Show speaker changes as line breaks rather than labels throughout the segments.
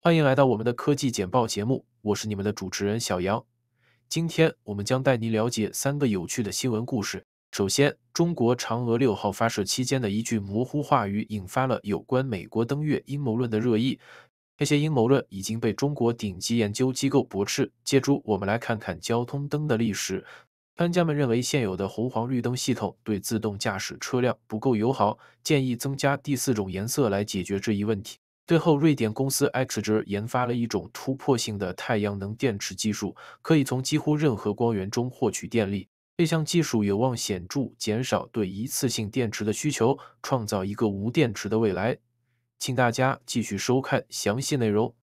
欢迎来到我们的科技简报节目，我是你们的主持人小杨。今天我们将带您了解三个有趣的新闻故事。首先，中国嫦娥六号发射期间的一句模糊话语引发了有关美国登月阴谋论的热议。这些阴谋论已经被中国顶级研究机构驳斥。借助我们来看看交通灯的历史。专家们认为现有的红黄绿灯系统对自动驾驶车辆不够友好，建议增加第四种颜色来解决这一问题。最后，瑞典公司 Exger 研发了一种突破性的太阳能电池技术，可以从几乎任何光源中获取电力。这项技术有望显著减少对一次性电池的需求，创造一个无电池的未来。请大家继续收看详细内容。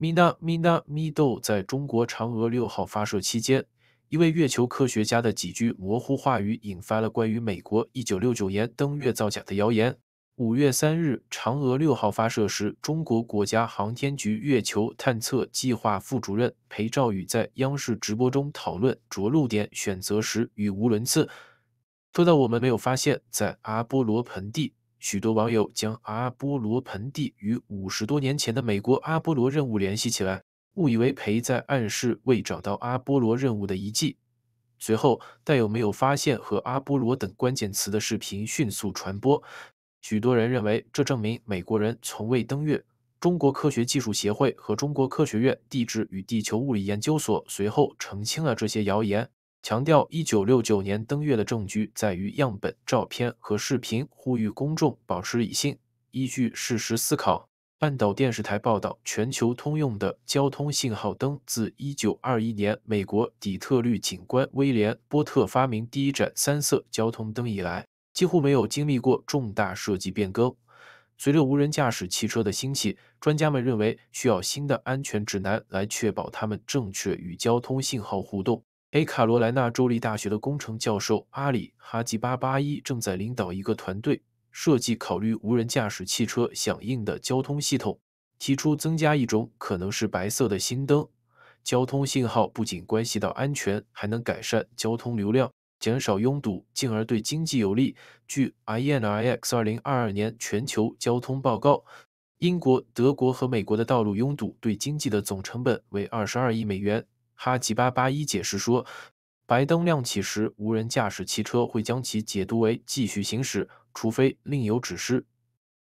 Mina Mina Mido 在中国嫦娥六号发射期间，一位月球科学家的几句模糊话语引发了关于美国1969年登月造假的谣言。五月三日，嫦娥六号发射时，中国国家航天局月球探测计划副主任裴兆宇在央视直播中讨论着陆点选择时语无伦次，说到：“我们没有发现，在阿波罗盆地。”许多网友将阿波罗盆地与五十多年前的美国阿波罗任务联系起来，误以为裴在暗示未找到阿波罗任务的遗迹。随后，带有“没有发现”和“阿波罗”等关键词的视频迅速传播。许多人认为，这证明美国人从未登月。中国科学技术协会和中国科学院地质与地球物理研究所随后澄清了这些谣言，强调1969年登月的证据在于样本、照片和视频，呼吁公众保持理性，依据事实思考。半岛电视台报道，全球通用的交通信号灯自1921年美国底特律警官威廉·波特发明第一盏三色交通灯以来。几乎没有经历过重大设计变更。随着无人驾驶汽车的兴起，专家们认为需要新的安全指南来确保它们正确与交通信号互动。北卡罗来纳州立大学的工程教授阿里·哈吉巴巴伊正在领导一个团队，设计考虑无人驾驶汽车响应的交通系统，提出增加一种可能是白色的新灯。交通信号不仅关系到安全，还能改善交通流量。减少拥堵，进而对经济有利。据 INRIX 二零二二年全球交通报告，英国、德国和美国的道路拥堵对经济的总成本为二十二亿美元。哈吉巴巴伊解释说，白灯亮起时，无人驾驶汽车会将其解读为继续行驶，除非另有指示。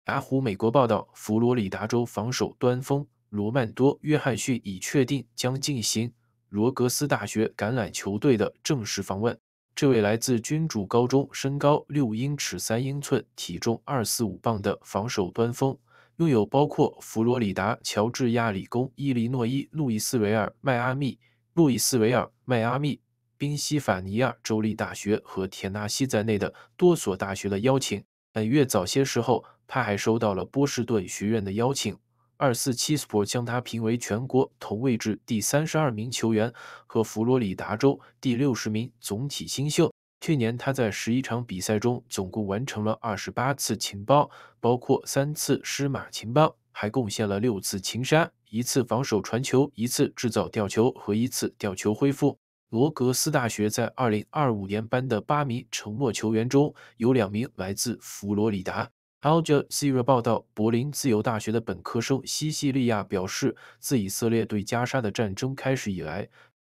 雅虎美国报道，佛罗里达州防守端锋罗曼多·约翰逊已确定将进行罗格斯大学橄榄球队的正式访问。这位来自君主高中、身高六英尺三英寸、体重二四五磅的防守端锋，拥有包括佛罗里达乔治亚理工、伊利诺伊路易斯维尔迈阿密、路易斯维尔迈阿密、宾夕法尼亚州立大学和田纳西在内的多所大学的邀请。本月早些时候，他还收到了波士顿学院的邀请。二四七 Sport 将他评为全国同位置第三十二名球员和佛罗里达州第六十名总体新秀。去年他在十一场比赛中总共完成了二十八次擒包，包括三次失马擒包，还贡献了六次擒杀、一次防守传球、一次制造吊球和一次吊球恢复。罗格斯大学在二零二五年班的八名沉默球员中有两名来自佛罗里达。Al Jazeera 报道，柏林自由大学的本科生西西利亚表示，自以色列对加沙的战争开始以来，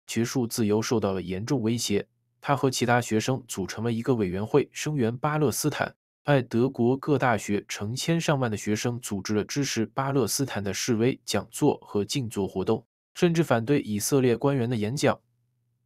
学术自由受到了严重威胁。他和其他学生组成了一个委员会，声援巴勒斯坦。在德国各大学，成千上万的学生组织了支持巴勒斯坦的示威、讲座和静坐活动，甚至反对以色列官员的演讲。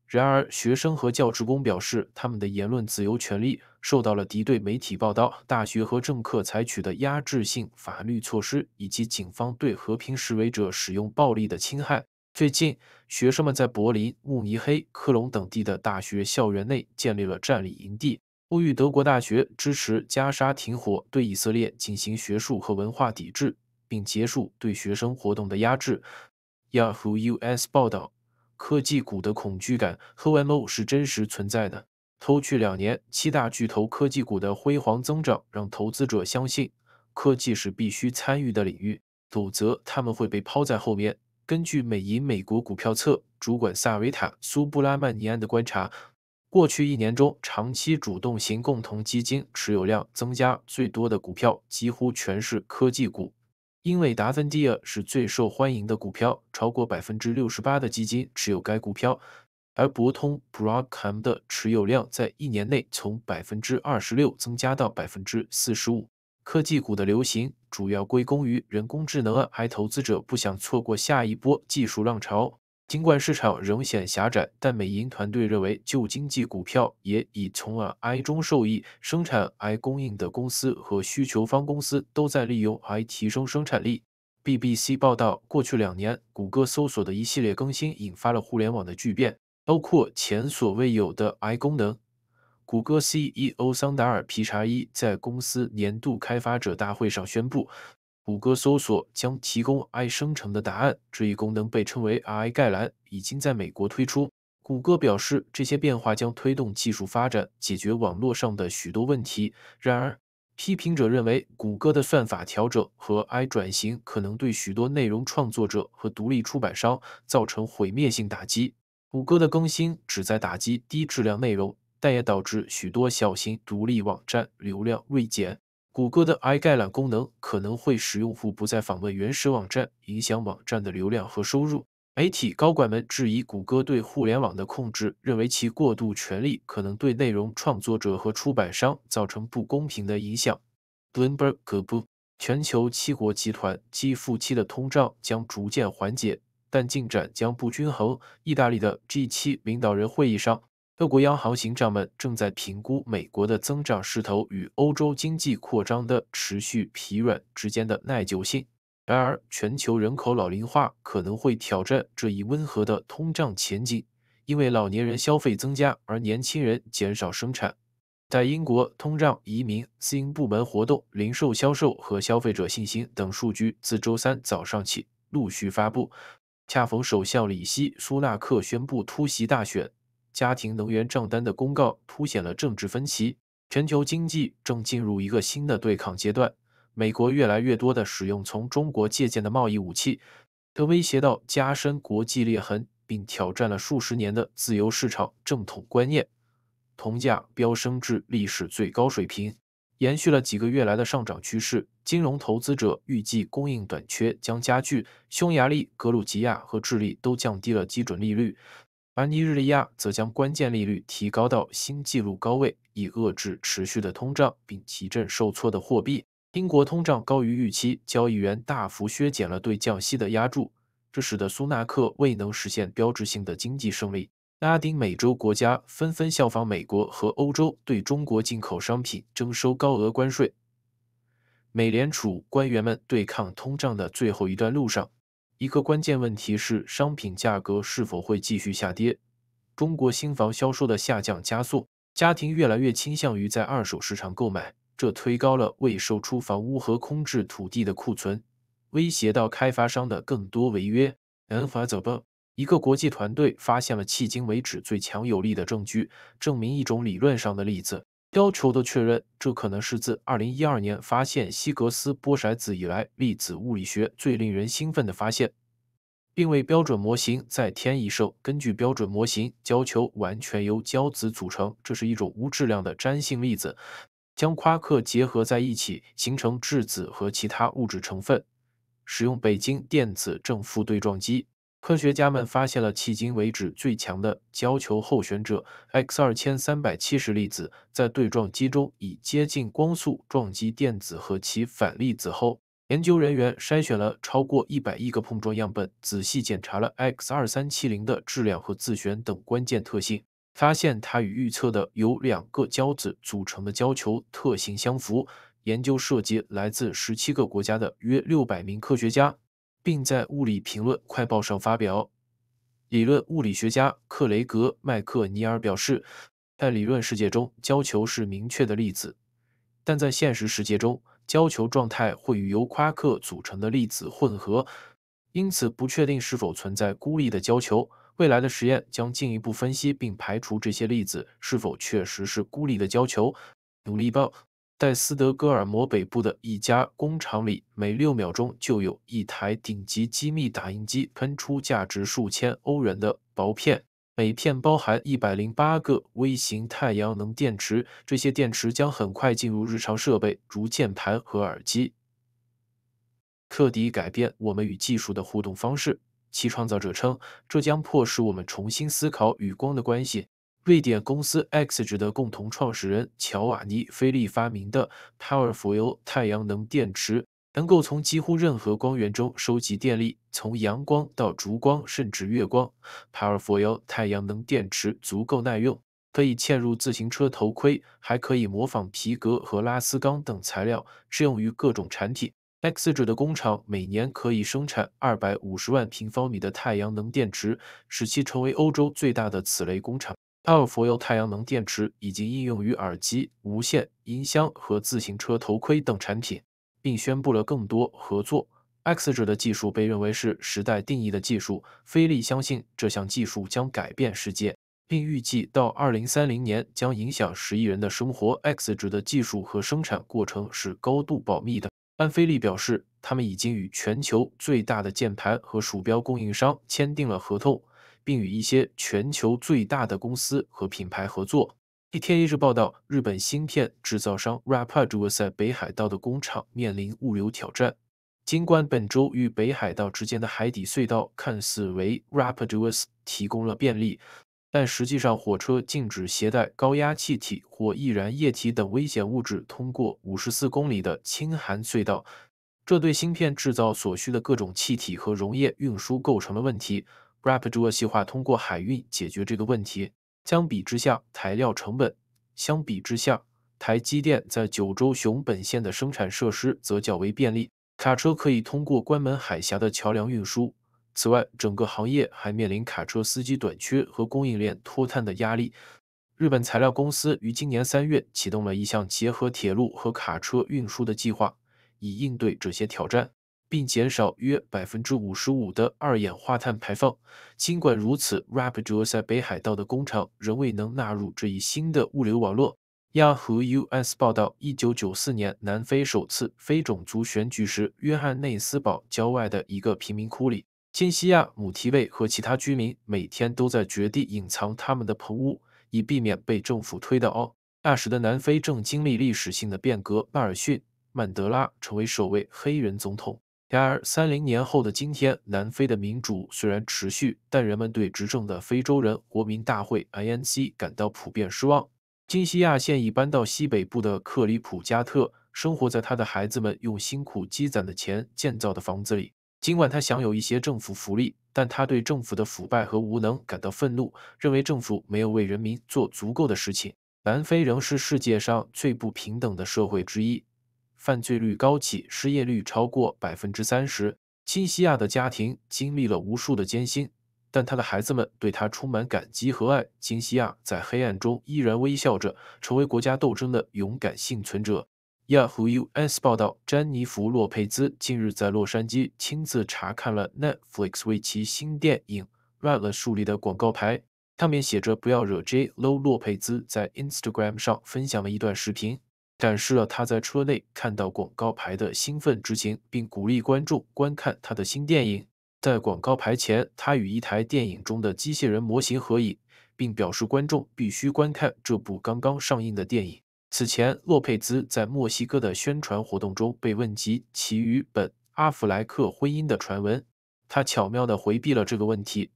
然而，学生和教职工表示，他们的言论自由权利受到了敌对媒体报道、大学和政客采取的压制性法律措施以及警方对和平示威者使用暴力的侵害。最近，学生们在柏林、慕尼黑、科隆等地的大学校园内建立了占领营地，呼吁德国大学支持加沙停火，对以色列进行学术和文化抵制，并结束对学生活动的压制。Yahoo US 报道。科技股的恐惧感和 MO 是真实存在的。偷去两年，七大巨头科技股的辉煌增长让投资者相信科技是必须参与的领域，否则他们会被抛在后面。根据美银美国股票侧主管萨维塔·苏布拉曼尼安的观察，过去一年中，长期主动型共同基金持有量增加最多的股票几乎全是科技股。因为达芬迪尔是最受欢迎的股票，超过百分之六十八的基金持有该股票，而博通 （Broadcom） 的持有量在一年内从百分之二十六增加到百分之四十五。科技股的流行主要归功于人工智能，AI 投资者不想错过下一波技术浪潮。尽管市场仍显狭窄，但美银团队认为，旧经济股票也已从 AI 中受益。生产 AI 供应的公司和需求方公司都在利用 AI 提升生产力。BBC 报道，过去两年，谷歌搜索的一系列更新引发了互联网的巨变，包括前所未有的 AI 功能。谷歌 CEO 桑达尔·皮查伊在公司年度开发者大会上宣布，谷歌搜索将提供 AI 生成的答案。这一功能被称为 AI 概览，已经在美国推出。谷歌表示，这些变化将推动技术发展，解决网络上的许多问题。然而，批评者认为，谷歌的算法调整和 AI 转型可能对许多内容创作者和独立出版商造成毁灭性打击。谷歌的更新旨在打击低质量内容。但也导致许多小型独立网站流量锐减。谷歌的 AI 概览功能可能会使用户不再访问原始网站，影响网站的流量和收入。媒体高管们质疑谷歌对互联网的控制，认为其过度权力可能对内容创作者和出版商造成不公平的影响。Bloomberg，全球七国集团 G 负七的通胀将逐渐缓解，但进展将不均衡。意大利的 G7 领导人会议上。各国央行行长们正在评估美国的增长势头与欧洲经济扩张的持续疲软之间的耐久性。然而，全球人口老龄化可能会挑战这一温和的通胀前景，因为老年人消费增加，而年轻人减少生产。在英国，通胀、移民、私营部门活动、零售销售和消费者信心等数据自周三早上起陆续发布，恰逢首相里希·苏纳克宣布突袭大选。家庭能源账单的公告凸显了政治分歧。全球经济正进入一个新的对抗阶段。美国越来越多地使用从中国借鉴的贸易武器，这威胁到加深国际裂痕，并挑战了数十年的自由市场正统观念。铜价飙升至历史最高水平，延续了几个月来的上涨趋势。金融投资者预计供应短缺将加剧。匈牙利、格鲁吉亚和智利都降低了基准利率。而尼日利亚则将关键利率提高到新纪录高位，以遏制持续的通胀并提振受挫的货币。英国通胀高于预期，交易员大幅削减了对降息的压注，这使得苏纳克未能实现标志性的经济胜利。拉丁美洲国家纷纷效仿美国和欧洲，对中国进口商品征收高额关税。美联储官员们对抗通胀的最后一段路上。一个关键问题是商品价格是否会继续下跌。中国新房销售的下降加速，家庭越来越倾向于在二手市场购买，这推高了未售出房屋和空置土地的库存，威胁到开发商的更多违约。n f 走 z 一个国际团队发现了迄今为止最强有力的证据，证明一种理论上的例子。要求的确认，这可能是自2012年发现希格斯玻色子以来，粒子物理学最令人兴奋的发现，并为标准模型再添一手。根据标准模型，胶球完全由胶子组成，这是一种无质量的粘性粒子，将夸克结合在一起，形成质子和其他物质成分。使用北京电子正负对撞机。科学家们发现了迄今为止最强的胶球候选者 X 二千三百七十粒子，在对撞机中以接近光速撞击电子和其反粒子后，研究人员筛选了超过一百亿个碰撞样本，仔细检查了 X 二三七零的质量和自旋等关键特性，发现它与预测的由两个胶子组成的胶球特性相符。研究涉及来自十七个国家的约六百名科学家。并在《物理评论快报》上发表。理论物理学家克雷格·麦克尼尔表示，在理论世界中，胶球是明确的粒子，但在现实世界中，胶球状态会与由夸克组成的粒子混合，因此不确定是否存在孤立的胶球。未来的实验将进一步分析并排除这些粒子是否确实是孤立的胶球。努力报。在斯德哥尔摩北部的一家工厂里，每六秒钟就有一台顶级机密打印机喷出价值数千欧元的薄片，每片包含一百零八个微型太阳能电池。这些电池将很快进入日常设备，如键盘和耳机。彻底改变我们与技术的互动方式。其创造者称，这将迫使我们重新思考与光的关系。瑞典公司 X 值的共同创始人乔瓦尼·菲利发明的 Powerfoil 太阳能电池，能够从几乎任何光源中收集电力，从阳光到烛光，甚至月光。Powerfoil 太阳能电池足够耐用，可以嵌入自行车头盔，还可以模仿皮革和拉丝钢等材料，适用于各种产品。X 者的工厂每年可以生产二百五十万平方米的太阳能电池，使其成为欧洲最大的此类工厂。Powerfoil 太阳能电池已经应用于耳机、无线音箱和自行车头盔等产品，并宣布了更多合作。X 者的技术被认为是时代定义的技术，菲利相信这项技术将改变世界，并预计到二零三零年将影响十亿人的生活。X 值的技术和生产过程是高度保密的。安菲利表示，他们已经与全球最大的键盘和鼠标供应商签订了合同，并与一些全球最大的公司和品牌合作。一天一日报道，日本芯片制造商 Rapaduo 在北海道的工厂面临物流挑战。尽管本周与北海道之间的海底隧道看似为 Rapaduo 提供了便利。但实际上，火车禁止携带高压气体或易燃液体等危险物质通过五十四公里的清寒隧道，这对芯片制造所需的各种气体和溶液运输构成了问题。Rapido 计划通过海运解决这个问题。相比之下，材料成本相比之下，台积电在九州熊本县的生产设施则较为便利。卡车可以通过关门海峡的桥梁运输。此外，整个行业还面临卡车司机短缺和供应链脱碳的压力。日本材料公司于今年三月启动了一项结合铁路和卡车运输的计划，以应对这些挑战，并减少约百分之五十五的二氧化碳排放。尽管如此，Rapido 在北海道的工厂仍未能纳入这一新的物流网络。亚核 US 报道，一九九四年南非首次非种族选举时，约翰内斯堡郊外的一个贫民窟里。金西亚姆提卫和其他居民每天都在绝地隐藏他们的棚屋，以避免被政府推到奥。那时的南非正经历历史性的变革，巴尔逊·曼德拉成为首位黑人总统。然而，三零年后的今天，南非的民主虽然持续，但人们对执政的非洲人国民大会 （ANC） 感到普遍失望。金西亚现已搬到西北部的克里普加特，生活在他的孩子们用辛苦积攒的钱建造的房子里。尽管他享有一些政府福利，但他对政府的腐败和无能感到愤怒，认为政府没有为人民做足够的事情。南非仍是世界上最不平等的社会之一，犯罪率高企，失业率超过百分之三十。金西亚的家庭经历了无数的艰辛，但他的孩子们对他充满感激和爱。金西亚在黑暗中依然微笑着，成为国家斗争的勇敢幸存者。Yahoo US 报道，詹妮弗·洛佩兹近日在洛杉矶亲自查看了 Netflix 为其新电影《Red》树立的广告牌，上面写着“不要惹 J Lo”。洛佩兹在 Instagram 上分享了一段视频，展示了他在车内看到广告牌的兴奋之情，并鼓励观众观看他的新电影。在广告牌前，他与一台电影中的机器人模型合影，并表示观众必须观看这部刚刚上映的电影。此前，洛佩兹在墨西哥的宣传活动中被问及其与本·阿弗莱克婚姻的传闻，他巧妙地回避了这个问题。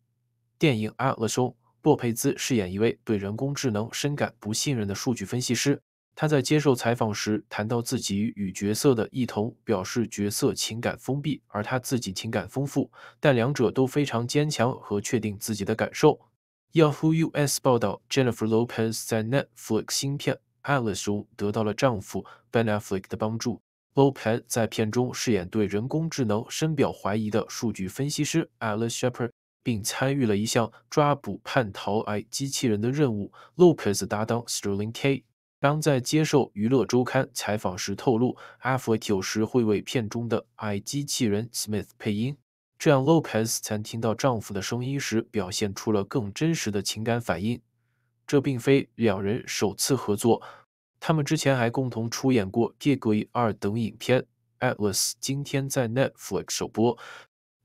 电影《阿勒》松，洛佩兹饰演一位对人工智能深感不信任的数据分析师。他在接受采访时谈到自己与角色的异同，表示角色情感封闭，而他自己情感丰富，但两者都非常坚强和确定自己的感受。Yahoo US 报道，Jennifer Lopez 在 Netflix 芯片。Alice 中得到了丈夫 Ben Affleck 的帮助。Lopez 在片中饰演对人工智能深表怀疑的数据分析师 Alice Shepard，并参与了一项抓捕叛逃癌机器人的任务。Lopez 搭档 Sterling K 当在接受《娱乐周刊》采访时透露，Affleck 有时会为片中的 i 机器人 Smith 配音，这样 Lopez 在听到丈夫的声音时表现出了更真实的情感反应。这并非两人首次合作，他们之前还共同出演过《g i g g y 二》等影片。Atlas 今天在 Netflix 首播。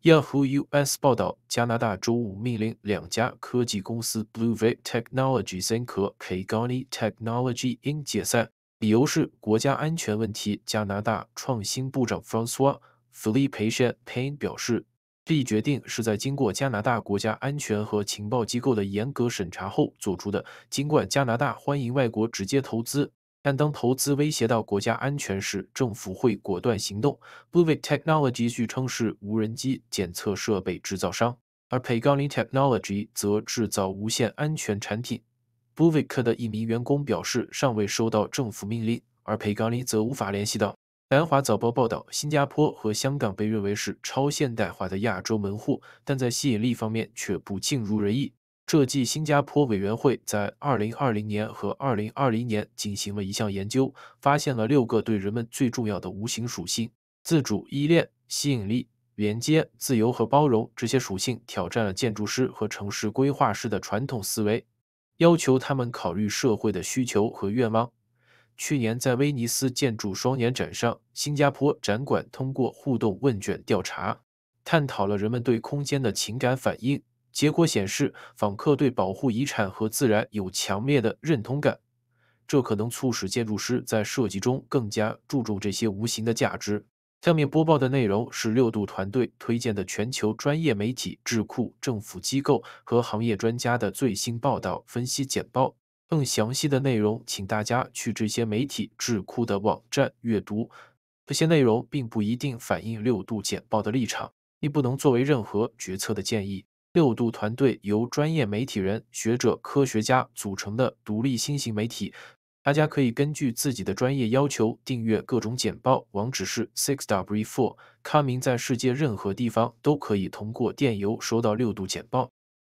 Yahoo US 报道，加拿大周五命令两家科技公司 Blue v a Technologies 和 Kagani Technology 因解散，理由是国家安全问题。加拿大创新部长 Francois Philippe Payne 表示，这一决定是在经过加拿大国家安全和情报机构的严格审查后做出的。尽管加拿大欢迎外国直接投资，但当投资威胁到国家安全时，政府会果断行动。Bluevik Technology 据称是无人机检测设备制造商，而 Pagani Technology 则制造无线安全产品。Bluevik 的一名员工表示，尚未收到政府命令，而 Pagani 则无法联系到。南华早报报道，新加坡和香港被认为是超现代化的亚洲门户，但在吸引力方面却不尽如人意。这季新加坡委员会在2020年和2020年进行了一项研究，发现了六个对人们最重要的无形属性：自主、依恋、吸引力、连接、自由和包容。这些属性挑战了建筑师和城市规划师的传统思维，要求他们考虑社会的需求和愿望。去年在威尼斯建筑双年展上，新加坡展馆通过互动问卷调查，探讨了人们对空间的情感反应。结果显示，访客对保护遗产和自然有强烈的认同感，这可能促使建筑师在设计中更加注重这些无形的价值。下面播报的内容是六度团队推荐的全球专业媒体、智库、政府机构和行业专家的最新报道分析简报。更详细的内容，请大家去这些媒体智库的网站阅读。这些内容并不一定反映六度简报的立场，亦不能作为任何决策的建议。六度团队由专业媒体人、学者、科学家组成的独立新型媒体，大家可以根据自己的专业要求订阅各种简报。网址是 sixw four。康明在世界任何地方都可以通过电邮收到六度简报。